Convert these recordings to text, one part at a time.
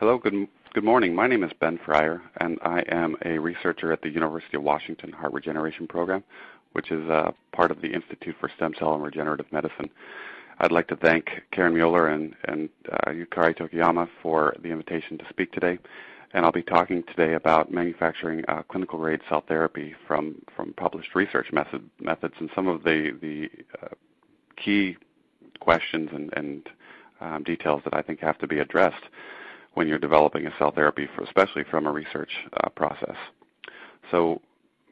Hello, good, good morning. My name is Ben Fryer, and I am a researcher at the University of Washington Heart Regeneration Program, which is uh, part of the Institute for Stem Cell and Regenerative Medicine. I'd like to thank Karen Mueller and, and uh, Yukari Tokiyama for the invitation to speak today. And I'll be talking today about manufacturing uh, clinical grade cell therapy from, from published research method, methods and some of the, the uh, key questions and, and um, details that I think have to be addressed when you're developing a cell therapy, for, especially from a research uh, process. So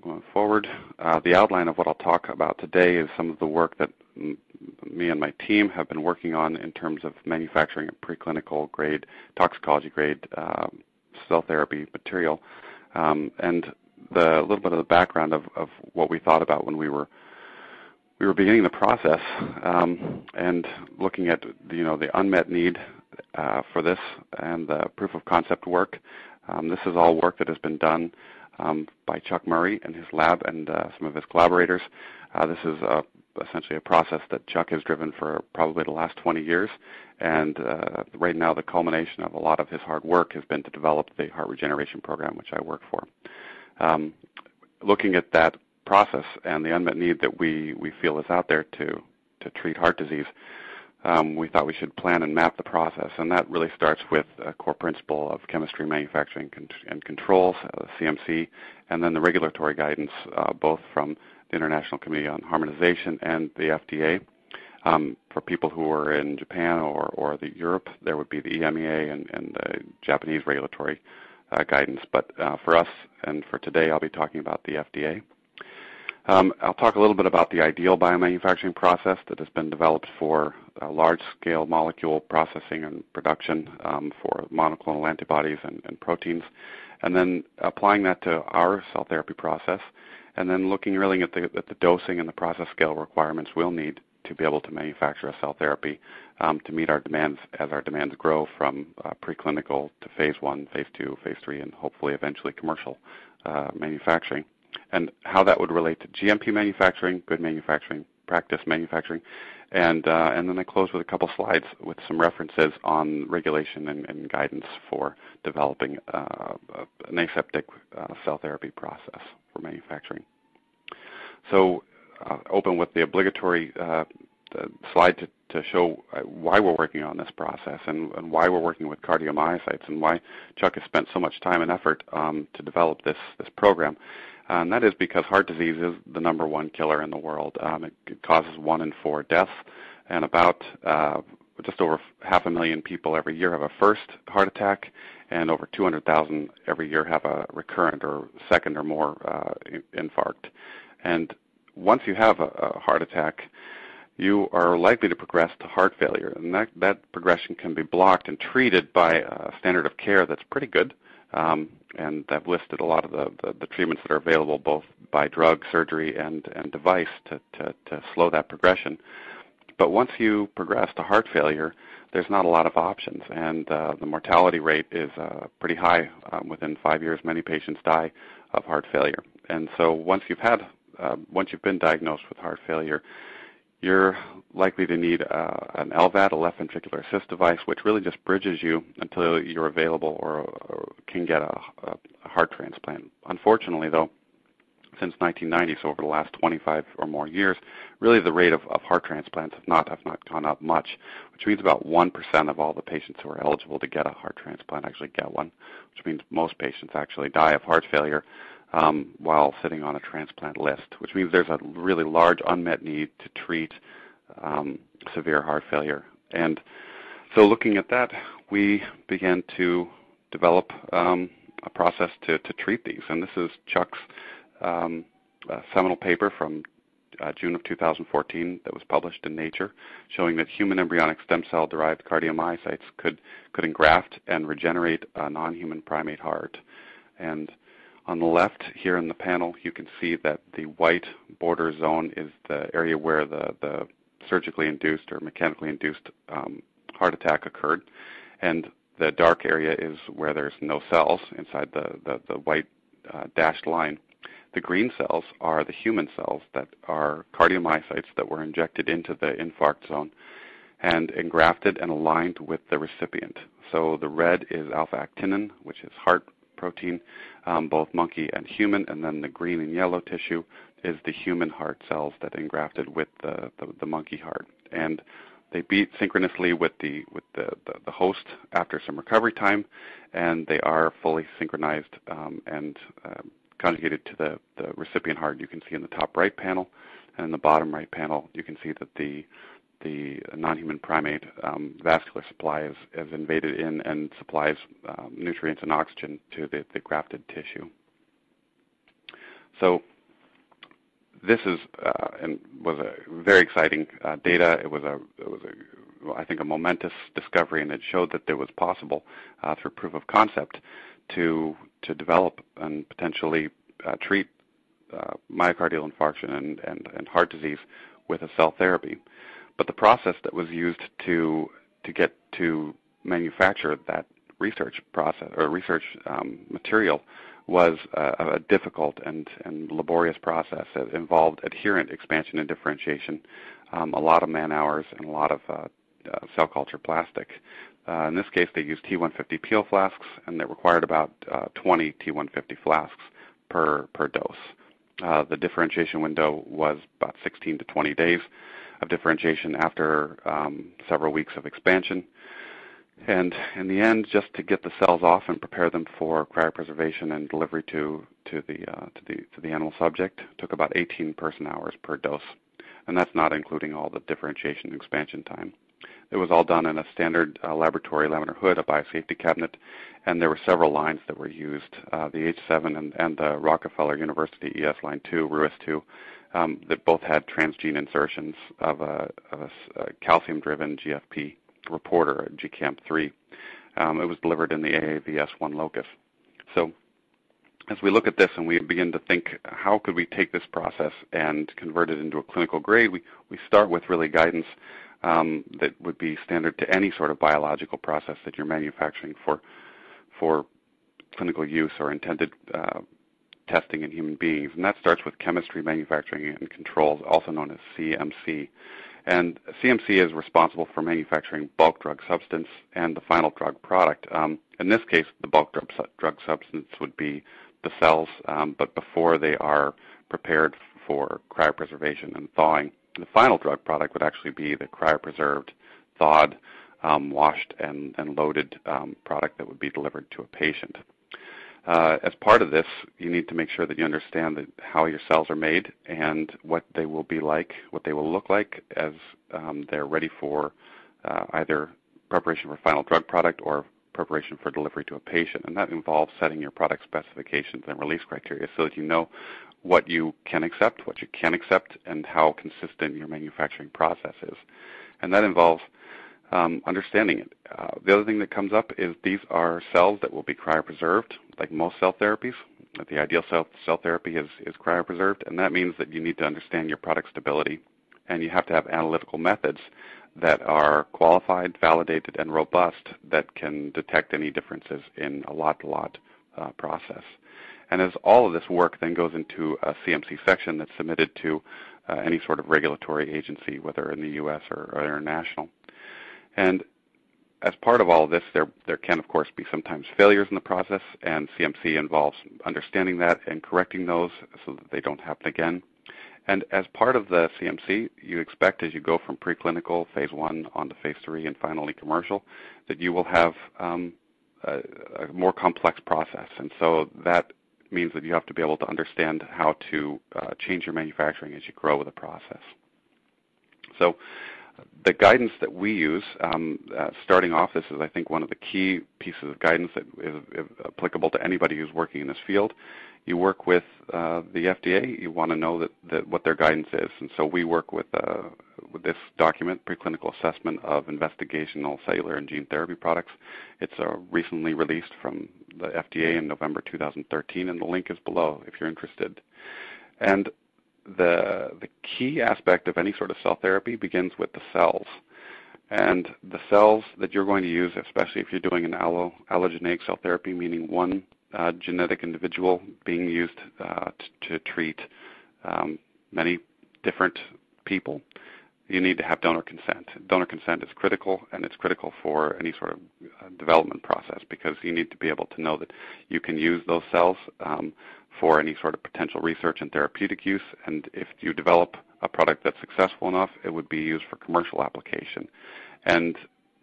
going forward, uh, the outline of what I'll talk about today is some of the work that me and my team have been working on in terms of manufacturing a preclinical grade, toxicology grade um, cell therapy material, um, and the, a little bit of the background of, of, what we thought about when we were we were beginning the process um, and looking at you know the unmet need for this and the proof of concept work. Um, this is all work that has been done um, by Chuck Murray and his lab and uh, some of his collaborators. Uh, this is uh, essentially a process that Chuck has driven for probably the last 20 years, and uh, right now the culmination of a lot of his hard work has been to develop the heart regeneration program, which I work for. Um, looking at that process and the unmet need that we, we feel is out there to, to treat heart disease, um, we thought we should plan and map the process, and that really starts with a core principle of chemistry, manufacturing, and controls, uh, CMC, and then the regulatory guidance, uh, both from the International Committee on Harmonization and the FDA. Um, for people who are in Japan or, or the Europe, there would be the EMEA and, and the Japanese regulatory uh, guidance. But uh, for us and for today, I'll be talking about the FDA. Um, I'll talk a little bit about the ideal biomanufacturing process that has been developed for uh, large-scale molecule processing and production um, for monoclonal antibodies and, and, proteins, and then applying that to our cell therapy process, and then looking really at the, at the dosing and the process scale requirements we'll need to be able to manufacture a cell therapy um, to meet our demands as our demands grow from uh, preclinical to phase one, phase two, phase three, and hopefully eventually commercial uh, manufacturing and how that would relate to GMP manufacturing, good manufacturing practice manufacturing, and uh, and then I close with a couple slides with some references on regulation and, and guidance for developing uh, an aseptic uh, cell therapy process for manufacturing. So uh, open with the obligatory uh, slide to, to show uh, why we're working on this process and, and, why we're working with cardiomyocytes and why Chuck has spent so much time and effort um, to develop this, this program. And that is because heart disease is the number one killer in the world. Um, it, it, causes one in four deaths, and about uh, just over half a million people every year have a first heart attack, and over 200,000 every year have a recurrent or second or more uh, infarct. And once you have a, a heart attack, you are likely to progress to heart failure, and that, that progression can be blocked and treated by a standard of care that's pretty good. Um, and I've listed a lot of the, the, the, treatments that are available both by drug, surgery, and, and device to, to, to slow that progression. But once you progress to heart failure, there's not a lot of options, and uh, the mortality rate is uh, pretty high. Um, within five years, many patients die of heart failure. And so once you've had, uh, once you've been diagnosed with heart failure, you're likely to need uh, an LVAD, a left ventricular assist device, which really just bridges you until you're available or, or can get a, a, heart transplant. Unfortunately, though, since 1990, so over the last 25 or more years, really the rate of, of heart transplants have not have not gone up much, which means about 1% of all the patients who are eligible to get a heart transplant actually get one, which means most patients actually die of heart failure um, while sitting on a transplant list, which means there's a really large unmet need to treat um, severe heart failure. And so looking at that, we began to develop um, a process to, to treat these. And this is Chuck's um, uh, seminal paper from uh, June of 2014 that was published in Nature, showing that human embryonic stem cell derived cardiomyocytes could, could engraft and regenerate a non-human primate heart. And on the left here in the panel, you can see that the white border zone is the area where the, the surgically induced or mechanically induced um, heart attack occurred. And the dark area is where there's no cells inside the, the, the white uh, dashed line. The green cells are the human cells that are cardiomyocytes that were injected into the infarct zone. and engrafted and aligned with the recipient. So the red is alpha-actinin, which is heart protein, um, both monkey and human, and then the green and yellow tissue is the human heart cells that engrafted with the, the, the monkey heart. And they beat synchronously with the with the, the, the, host after some recovery time, and they are fully synchronized um, and uh, conjugated to the, the recipient heart. You can see in the top right panel, and in the bottom right panel, you can see that the the non-human primate um, vascular supply is, invaded in and supplies um, nutrients and oxygen to the, the grafted tissue. So this is uh, and was a very exciting uh, data. It was a it was a I think a momentous discovery, and it showed that there was possible uh, through proof of concept to to develop and potentially uh, treat uh, myocardial infarction and, and, and heart disease with a cell therapy. But the process that was used to to get to manufacture that research process or research um, material was a, a difficult and, and, laborious process. It involved adherent expansion and differentiation, um, a lot of man hours, and a lot of uh, uh, cell culture plastic. Uh, in this case, they used T150 peel flasks, and they required about uh, 20 T150 flasks per, per dose. Uh, the differentiation window was about 16 to 20 days of differentiation after um, several weeks of expansion. And in the end, just to get the cells off and prepare them for cryopreservation and delivery to to the uh, to the to the animal subject took about 18 person hours per dose, and that's not including all the differentiation and expansion time. It was all done in a standard uh, laboratory laminar hood, a biosafety cabinet, and there were several lines that were used. Uh, the H7 and, and, the Rockefeller University ES line 2, RUES2, um, that both had transgene insertions of a, of a, a calcium-driven GFP reporter, GCaMP3. Um, it was delivered in the AAVS1 locus. So as we look at this and we begin to think how could we take this process and convert it into a clinical grade, we, we start with really guidance um, that would be standard to any sort of biological process that you're manufacturing for, for clinical use or intended uh, testing in human beings. And that starts with chemistry, manufacturing, and controls, also known as CMC. And CMC is responsible for manufacturing bulk drug substance and the final drug product. Um, in this case, the bulk drug, drug substance would be the cells, um, but before they are prepared for cryopreservation and thawing, the final drug product would actually be the cryopreserved, thawed, um, washed, and, and loaded um, product that would be delivered to a patient. Uh, as part of this, you need to make sure that you understand how your cells are made and what they will be like, what they will look like as um, they're ready for uh, either preparation for final drug product or preparation for delivery to a patient. And that involves setting your product specifications and release criteria so that you know what you can accept, what you can't accept, and how consistent your manufacturing process is. And that involves um, understanding it. Uh, the other thing that comes up is these are cells that will be cryopreserved, like most cell therapies. The ideal cell, cell therapy is, is cryopreserved, and that means that you need to understand your product stability, and you have to have analytical methods that are qualified, validated, and robust that can detect any differences in a lot-to-lot uh, process. And as all of this work then goes into a CMC section that's submitted to uh, any sort of regulatory agency, whether in the U.S. or, or international. And as part of all this, there, there can, of course, be sometimes failures in the process, and CMC involves understanding that and correcting those so that they don't happen again. And as part of the CMC, you expect as you go from preclinical, phase one, on to phase three, and finally commercial, that you will have um, a, a, more complex process. And so that means that you have to be able to understand how to uh, change your manufacturing as you grow with the process. So the guidance that we use, um, uh, starting off, this is I think one of the key pieces of guidance that is, is applicable to anybody who's working in this field. You work with uh, the FDA. You want to know that, that what their guidance is, and so we work with, uh, with this document, preclinical assessment of investigational cellular and gene therapy products. It's uh, recently released from the FDA in November 2013, and the link is below if you're interested. And the, the key aspect of any sort of cell therapy begins with the cells. And the cells that you're going to use, especially if you're doing an allo, allogeneic cell therapy, meaning one uh, genetic individual being used uh, to treat um, many different people, you need to have donor consent. Donor consent is critical, and it's critical for any sort of uh, development process because you need to be able to know that you can use those cells um, for any sort of potential research and therapeutic use. And if you develop a product that's successful enough, it would be used for commercial application. And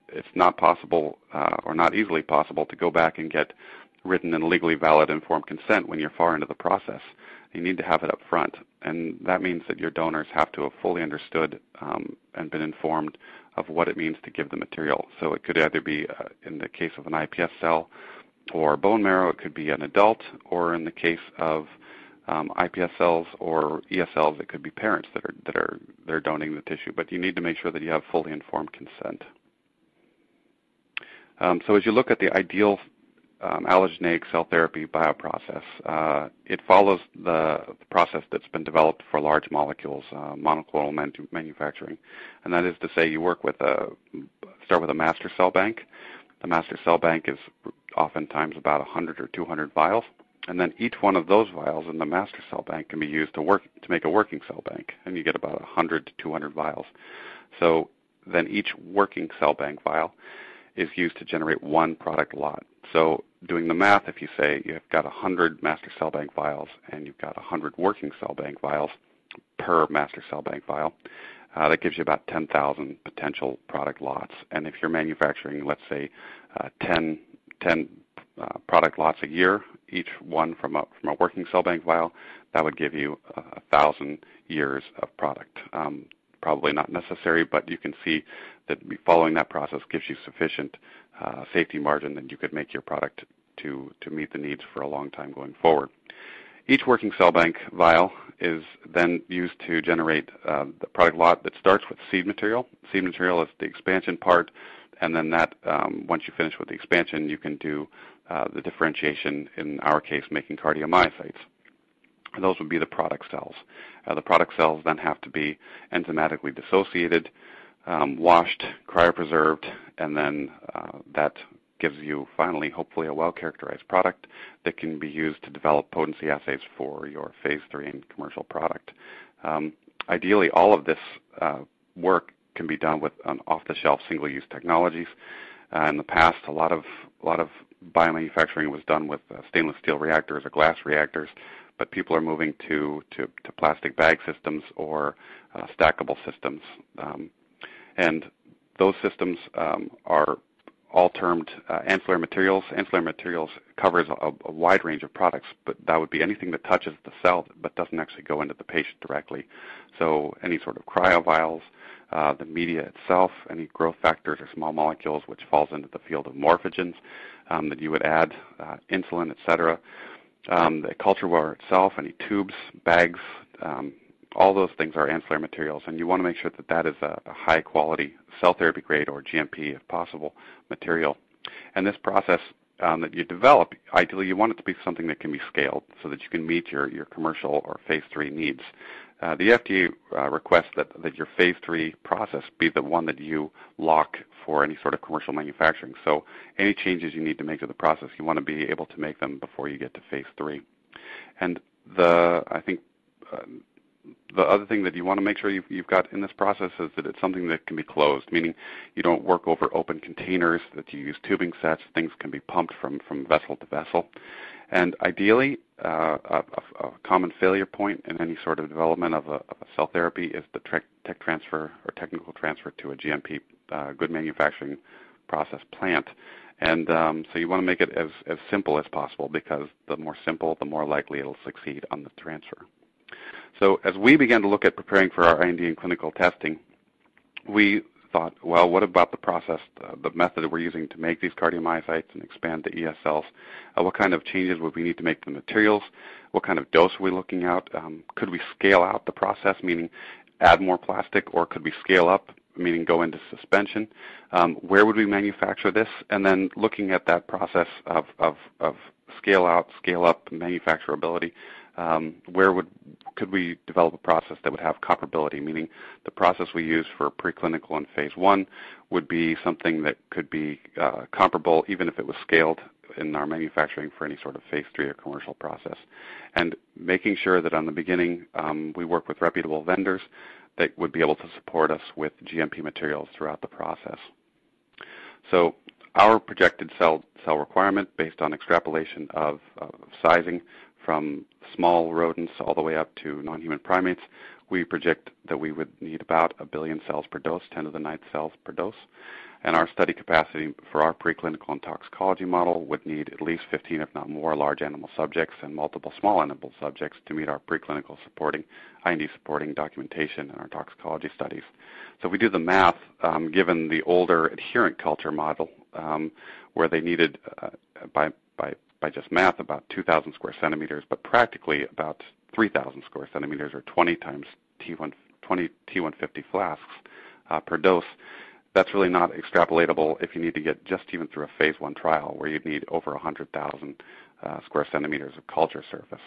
it's not possible uh, or not easily possible to go back and get written and legally valid informed consent when you're far into the process. You need to have it up front. And that means that your donors have to have fully understood um, and been informed of what it means to give the material. So it could either be, uh, in the case of an iPS cell or bone marrow, it could be an adult, or in the case of um, iPS cells or ESCs, it could be parents that are that are they're donating the tissue. But you need to make sure that you have fully informed consent. Um, so as you look at the ideal um, allogeneic cell therapy bioprocess, uh, it follows the, the, process that's been developed for large molecules, uh, monoclonal man manufacturing, and that is to say, you work with a start with a master cell bank. The master cell bank is oftentimes about 100 or 200 vials, and then each one of those vials in the master cell bank can be used to work to make a working cell bank, and you get about 100 to 200 vials. So then each working cell bank vial is used to generate one product lot. So doing the math, if you say you've got 100 master cell bank vials and you've got 100 working cell bank vials per master cell bank vial, that gives you about 10,000 potential product lots. And if you're manufacturing, let's say, uh, 10, 10 uh, product lots a year, each one from a, from a working cell bank vial, that would give you a thousand years of product. Um, probably not necessary, but you can see that following that process gives you sufficient uh, safety margin that you could make your product to meet the needs for a long time going forward. Each working cell bank vial is then used to generate uh, the product lot that starts with seed material. Seed material is the expansion part, and then that um, once you finish with the expansion, you can do uh, the differentiation, in our case, making cardiomyocytes. Those would be the product cells. Uh, the product cells then have to be enzymatically dissociated, um, washed, cryopreserved, and then uh, that gives you finally, hopefully, a well-characterized product that can be used to develop potency assays for your phase three and commercial product. Um, ideally, all of this uh, work can be done with off-the-shelf single-use technologies. Uh, in the past, a lot of a lot of biomanufacturing was done with uh, stainless steel reactors or glass reactors but people are moving to, to, to plastic bag systems or uh, stackable systems. Um, and those systems um, are all termed uh, ancillary materials. Ancillary materials covers a, a, wide range of products, but that would be anything that touches the cell but doesn't actually go into the patient directly. So any sort of cryovials, uh, the media itself, any growth factors or small molecules, which falls into the field of morphogens um, that you would add, uh, insulin, et cetera um, the culture itself, any tubes, bags, um, all those things are ancillary materials, and you want to make sure that that is a, a high quality cell therapy grade or GMP, if possible, material. And this process um, that you develop, ideally you want it to be something that can be scaled so that you can meet your, your commercial or phase three needs. Uh, the FDA uh, requests that, that your phase three process be the one that you lock for any sort of commercial manufacturing. So any changes you need to make to the process, you want to be able to make them before you get to phase three. And the I think uh, the other thing that you want to make sure you've, you've, got in this process is that it's something that can be closed, meaning you don't work over open containers, that you use tubing sets, things can be pumped from, from vessel to vessel. And ideally, uh, a, a, common failure point in any sort of development of a, of a cell therapy is the tech transfer or technical transfer to a GMP uh, good manufacturing process plant. And um, so you want to make it as, as simple as possible because the more simple, the more likely it'll succeed on the transfer. So as we began to look at preparing for our IND and clinical testing, we thought, well, what about the process, uh, the method that we're using to make these cardiomyocytes and expand the ESCs? Uh, what kind of changes would we need to make the materials? What kind of dose are we looking at? Um, could we scale out the process, meaning add more plastic, or could we scale up, meaning go into suspension? Um, where would we manufacture this? And then looking at that process of, of, of scale out, scale up manufacturability, um, where would could we develop a process that would have comparability, meaning the process we use for preclinical and phase one would be something that could be uh, comparable even if it was scaled in our manufacturing for any sort of phase three or commercial process. And making sure that on the beginning um, we work with reputable vendors that would be able to support us with GMP materials throughout the process. So our projected cell, cell requirement based on extrapolation of, of sizing from small rodents all the way up to non-human primates, we project that we would need about a billion cells per dose, 10 to the ninth cells per dose. And our study capacity for our preclinical and toxicology model would need at least 15, if not more, large animal subjects and multiple small animal subjects to meet our preclinical supporting, IND supporting documentation in our toxicology studies. So if we do the math, um, given the older adherent culture model, um, where they needed, uh, by, by, by just math, about 2,000 square centimeters, but practically about 3,000 square centimeters or 20 times T1, 20 T150 flasks uh, per dose, that's really not extrapolatable if you need to get just even through a phase one trial where you'd need over 100,000 uh, square centimeters of culture surface.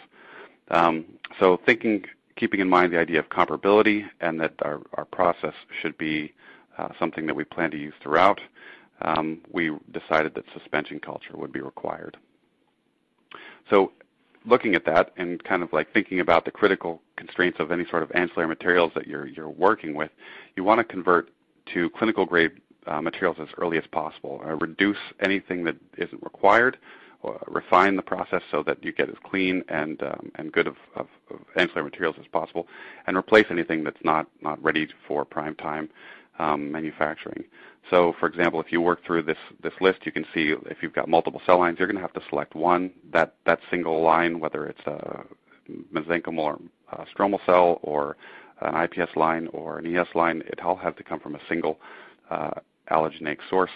Um, so thinking, keeping in mind the idea of comparability and that our, our process should be uh, something that we plan to use throughout, um, we decided that suspension culture would be required. So looking at that and kind of like thinking about the critical constraints of any sort of ancillary materials that you're, you're working with, you want to convert to clinical grade uh, materials as early as possible. Uh, reduce anything that isn't required, refine the process so that you get as clean and um, and good of, of, of, ancillary materials as possible, and replace anything that's not not ready for prime time um, manufacturing. So, for example, if you work through this this list, you can see if you've got multiple cell lines, you're going to have to select one that that single line, whether it's a mesenchymal or a stromal cell or an IPS line or an ES line, it all has to come from a single uh, allogeneic source.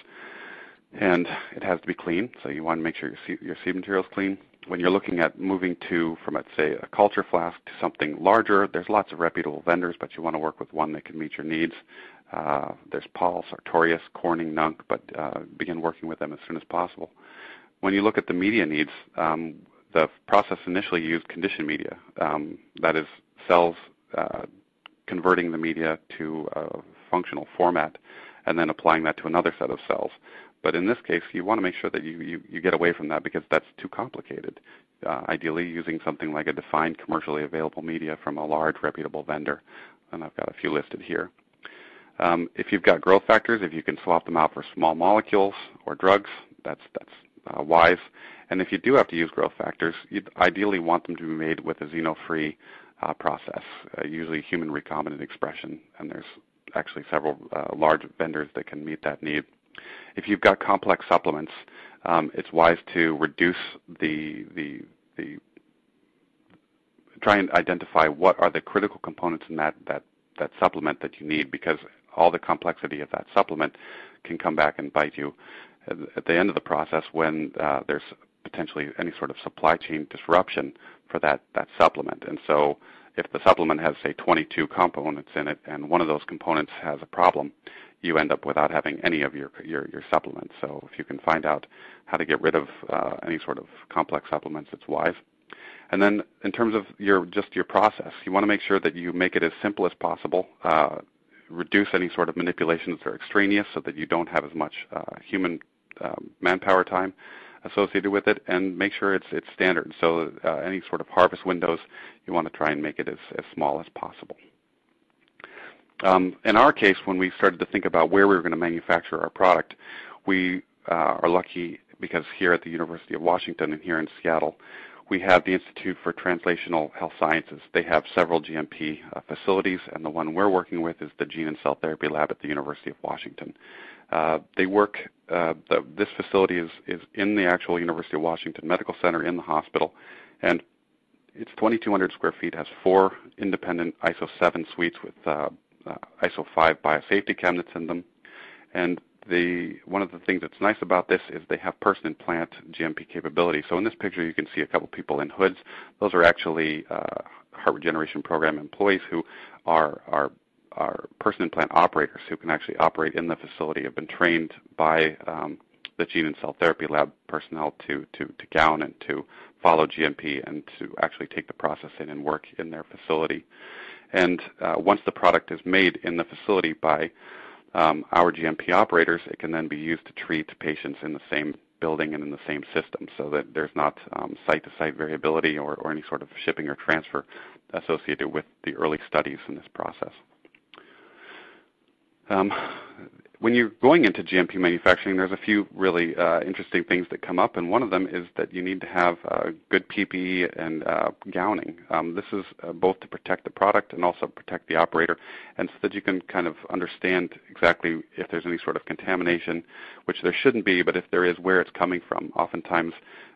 And it has to be clean, so you want to make sure your, your seed material is clean. When you're looking at moving to, from let's say, a culture flask to something larger, there's lots of reputable vendors, but you want to work with one that can meet your needs. Uh, there's Pall, Sartorius, Corning, Nunc, but uh, begin working with them as soon as possible. When you look at the media needs, um, the process initially used conditioned media. Um, that is, cells uh, converting the media to a functional format and then applying that to another set of cells. But in this case, you want to make sure that you, you, you get away from that because that's too complicated. Uh, ideally, using something like a defined commercially available media from a large reputable vendor. And I've got a few listed here. Um, if you've got growth factors, if you can swap them out for small molecules or drugs, that's, that's uh, wise. And if you do have to use growth factors, you'd ideally want them to be made with a xeno-free uh, process, uh, usually human recombinant expression, and there's actually several uh, large vendors that can meet that need. If you've got complex supplements, um, it's wise to reduce the, the, the, try and identify what are the critical components in that, that, that supplement that you need because all the complexity of that supplement can come back and bite you at the end of the process when uh, there's potentially any sort of supply chain disruption for that, that supplement. And so if the supplement has, say, 22 components in it and one of those components has a problem, you end up without having any of your, your, your supplements. So if you can find out how to get rid of uh, any sort of complex supplements, it's wise. And then in terms of your just your process, you want to make sure that you make it as simple as possible. Uh, reduce any sort of manipulations that are extraneous so that you don't have as much uh, human um, manpower time associated with it, and make sure it's it's standard. So uh, any sort of harvest windows, you want to try and make it as, as small as possible. Um, in our case, when we started to think about where we were going to manufacture our product, we uh, are lucky because here at the University of Washington and here in Seattle, we have the Institute for Translational Health Sciences. They have several GMP uh, facilities, and the one we're working with is the Gene and Cell Therapy Lab at the University of Washington. Uh, they work, uh, the, this facility is, is in the actual University of Washington Medical Center in the hospital, and it's 2,200 square feet, has four independent ISO 7 suites with uh, uh ISO 5 biosafety cabinets in them. And the, one of the things that's nice about this is they have person in plant GMP capability. So in this picture, you can see a couple people in hoods. Those are actually uh, heart regeneration program employees who are, are are person in plant operators who can actually operate in the facility have been trained by um, the gene and cell therapy lab personnel to, to, to gown and to follow GMP and to actually take the process in and work in their facility. And uh, once the product is made in the facility by our GMP operators, it can then be used to treat patients in the same building and in the same system so that there's not um, site-to-site variability or, or any sort of shipping or transfer associated with the early studies in this process. When you're going into GMP manufacturing, there's a few really uh, interesting things that come up, and one of them is that you need to have uh, good PPE and uh, gowning. Um, this is uh, both to protect the product and also protect the operator, and so that you can kind of understand exactly if there's any sort of contamination, which there shouldn't be, but if there is, where it's coming from. Oftentimes,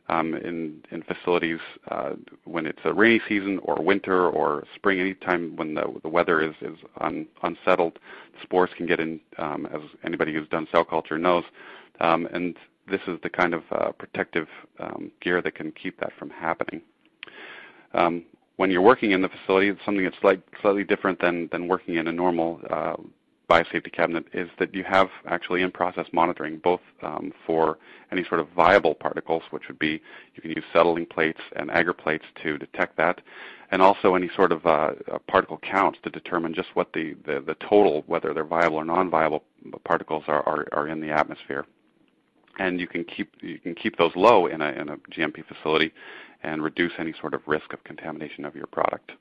um, in, in facilities uh, when it's a rainy season or winter or spring, anytime when the, the weather is, is un, unsettled, spores can get in, um, as anybody who's done cell culture knows. Um, and this is the kind of uh, protective um, gear that can keep that from happening. Um, when you're working in the facility, it's something that's slight, slightly different than, than working in a normal uh, biosafety cabinet is that you have actually in-process monitoring, both um, for any sort of viable particles, which would be you can use settling plates and agar plates to detect that, and also any sort of uh, uh, particle counts to determine just what the, the, the, total, whether they're viable or non-viable particles are, are, are in the atmosphere. And you can keep you can keep those low in a in a GMP facility, and reduce any sort of risk of contamination of your product.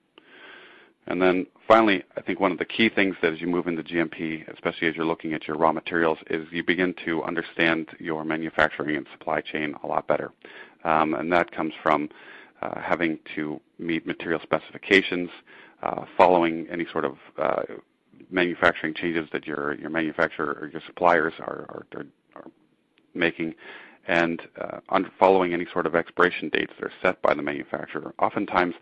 And then finally, I think one of the key things that as you move into GMP, especially as you're looking at your raw materials, is you begin to understand your manufacturing and supply chain a lot better. Um, and that comes from uh, having to meet material specifications, uh, following any sort of uh, manufacturing changes that your, your manufacturer or your suppliers are, are, are making, and uh, following any sort of expiration dates that are set by the manufacturer. Oftentimes,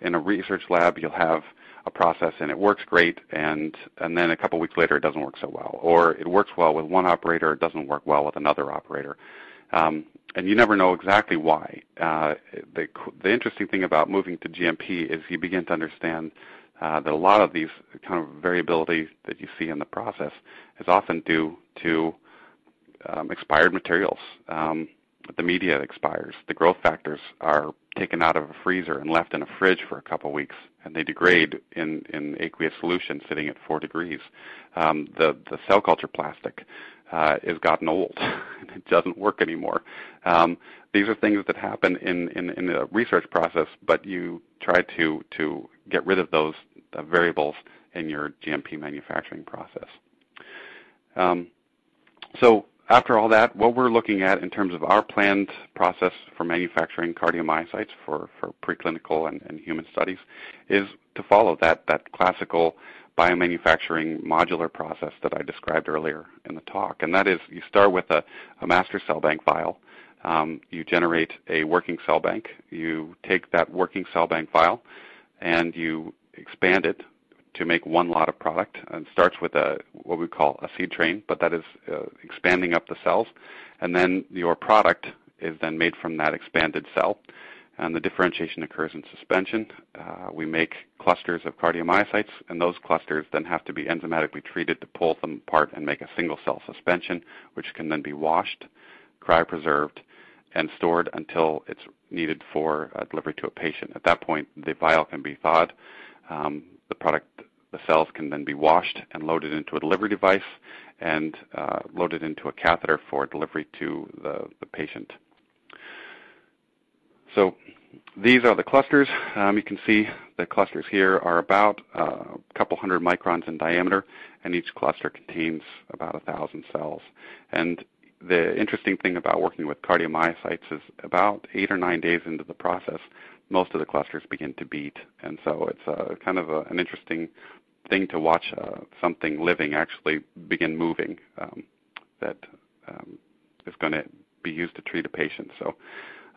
in a research lab, you'll have a process and it works great, and and then a couple weeks later it doesn't work so well, or it works well with one operator, it doesn't work well with another operator, um, and you never know exactly why. Uh, the the interesting thing about moving to GMP is you begin to understand uh, that a lot of these kind of variability that you see in the process is often due to um, expired materials. Um, the media expires. The growth factors are taken out of a freezer and left in a fridge for a couple weeks, and they degrade in, in aqueous solution sitting at four degrees. Um, the, the cell culture plastic uh, is gotten old it doesn't work anymore. Um, these are things that happen in, in, in the research process, but you try to, to get rid of those uh, variables in your GMP manufacturing process. Um, so after all that, what we're looking at in terms of our planned process for manufacturing cardiomyocytes for, for preclinical and, and human studies is to follow that, that classical biomanufacturing modular process that I described earlier in the talk. And that is you start with a, a master cell bank vial. Um, you generate a working cell bank. You take that working cell bank vial and you expand it to make one lot of product. And starts with a what we call a seed train, but that is uh, expanding up the cells. And then your product is then made from that expanded cell. And the differentiation occurs in suspension. Uh, we make clusters of cardiomyocytes, and those clusters then have to be enzymatically treated to pull them apart and make a single cell suspension, which can then be washed, cryopreserved, and stored until it's needed for uh, delivery to a patient. At that point, the vial can be thawed. Um, the product the cells can then be washed and loaded into a delivery device and uh, loaded into a catheter for delivery to the, the patient. So these are the clusters. Um, you can see the clusters here are about uh, a couple hundred microns in diameter, and each cluster contains about a thousand cells. And the interesting thing about working with cardiomyocytes is about eight or nine days into the process, most of the clusters begin to beat. And so it's a, kind of a, an interesting thing to watch uh, something living actually begin moving um, that um, is going to be used to treat a patient. So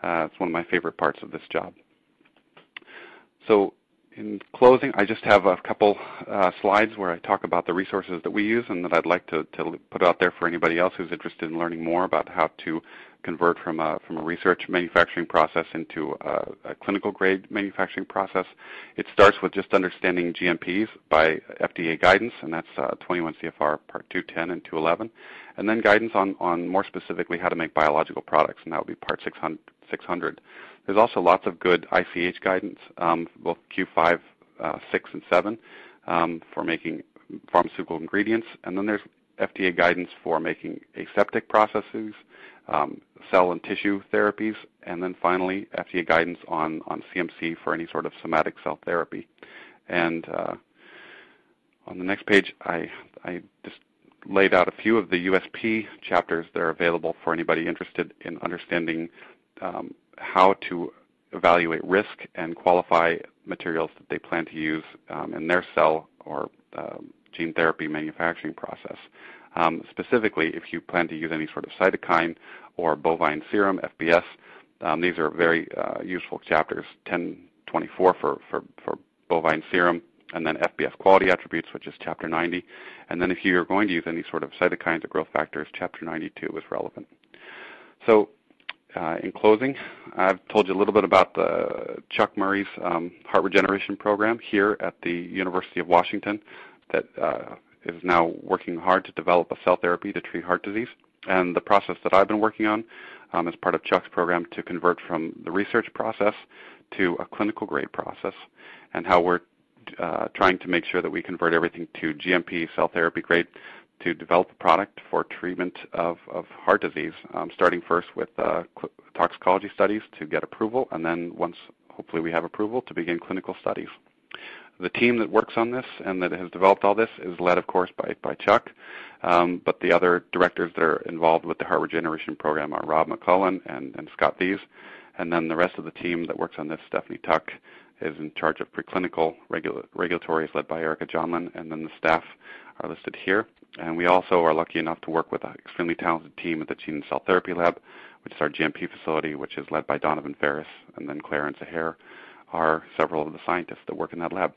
uh, it's one of my favorite parts of this job. So in closing, I just have a couple uh, slides where I talk about the resources that we use and that I'd like to, to put out there for anybody else who's interested in learning more about how to convert from a, from a research manufacturing process into a, a, clinical grade manufacturing process. It starts with just understanding GMPs by FDA guidance, and that's uh, 21 CFR Part 210 and 211, and then guidance on, on more specifically how to make biological products, and that would be Part 600. 600. There's also lots of good ICH guidance, um, both Q5, uh, 6, and 7 um, for making pharmaceutical ingredients, and then there's FDA guidance for making aseptic processes, um, cell and tissue therapies, and then finally FDA guidance on, on CMC for any sort of somatic cell therapy. And uh, on the next page, I, I just laid out a few of the USP chapters that are available for anybody interested in understanding um, how to evaluate risk and qualify materials that they plan to use um, in their cell or um, gene therapy manufacturing process. Um, specifically, if you plan to use any sort of cytokine or bovine serum, FBS, um, these are very uh, useful chapters, 1024 for, for, for bovine serum, and then FBS quality attributes, which is chapter 90. And then if you're going to use any sort of cytokines or growth factors, chapter 92 is relevant. So uh, in closing, I've told you a little bit about the Chuck Murray's um, heart regeneration program here at the University of Washington that uh, is now working hard to develop a cell therapy to treat heart disease. And the process that I've been working on um, as part of Chuck's program to convert from the research process to a clinical grade process and how we're uh, trying to make sure that we convert everything to GMP cell therapy grade to develop a product for treatment of, of heart disease, um, starting first with uh, toxicology studies to get approval, and then once hopefully we have approval to begin clinical studies. The team that works on this and that has developed all this is led, of course, by, by Chuck, um, but the other directors that are involved with the heart regeneration program are Rob MacLellan and, and Scott Thies, and then the rest of the team that works on this, Stephanie Tuck, is in charge of preclinical regula regulatory, is led by Erica Johnlin, and then the staff are listed here. And we also are lucky enough to work with an extremely talented team at the Gene and Cell Therapy Lab, which is our GMP facility, which is led by Donovan Ferris, and then Claire and Zahir are several of the scientists that work in that lab.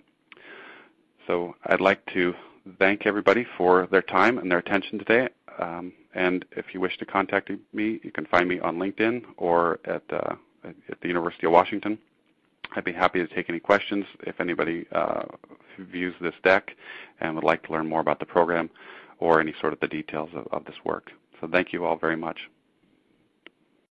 So I'd like to thank everybody for their time and their attention today. Um, and if you wish to contact me, you can find me on LinkedIn or at, uh, at the University of Washington. I'd be happy to take any questions if anybody uh, views this deck and would like to learn more about the program or any sort of the details of, of this work. So thank you all very much.